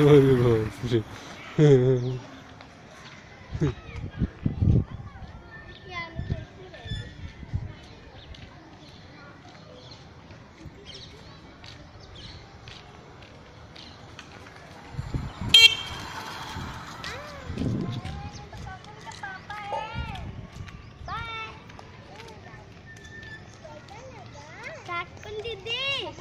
अरे बाप रे दीदी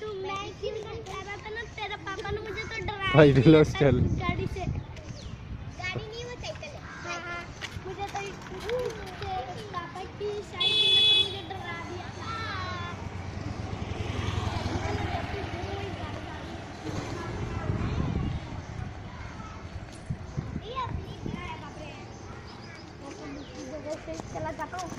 तू मैं क्यों नहीं कर रहा था ना तेरे पापा ने मुझे तो डरा भाई दिया चल गाड़ी से गाड़ी नहीं वो साइकिल है हाँ हाँ मुझे तो पापा की साइकिल ने तो मुझे डरा दिया तो चला जाता हूँ